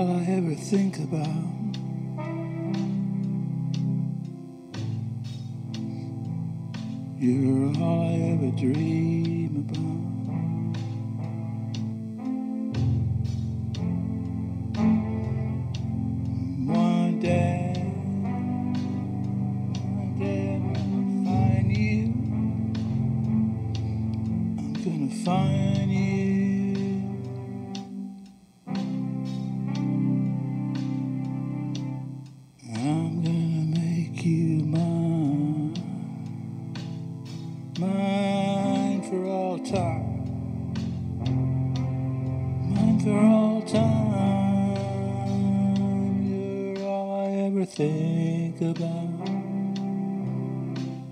all I ever think about. You're all I ever dream about. One day, one day I'm gonna find you. I'm gonna find for all time. You're all I ever think about,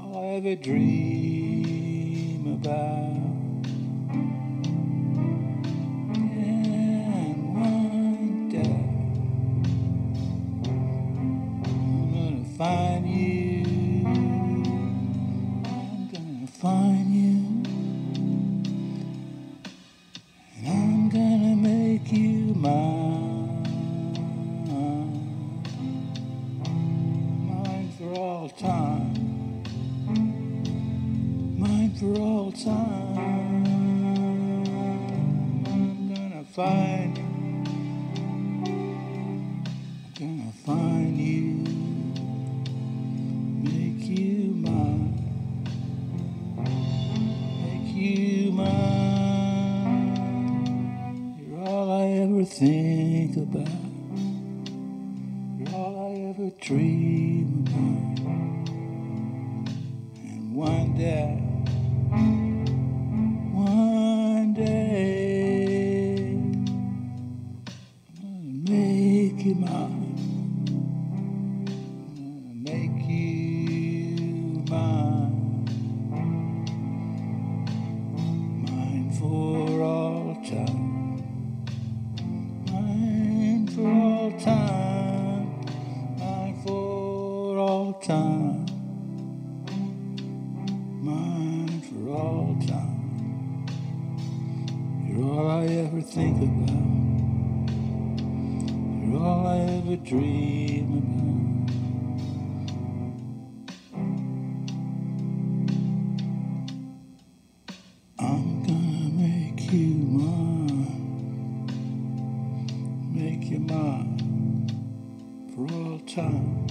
all I ever dream about. And one day. I'm gonna find you. For all time. I'm gonna find you. I'm gonna find you, make you mine, make you mine. You're all I ever think about, you're all I ever dream about. And one day, one day, I'm make you mine. Make you mine, mine for all time, mine for all time, mine for all time, all time. You're all I ever think about. You're all I ever dream about. I'm gonna make you mine, make you mine for all time,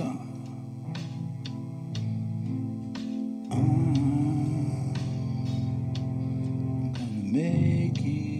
all. I'm mm. gonna make you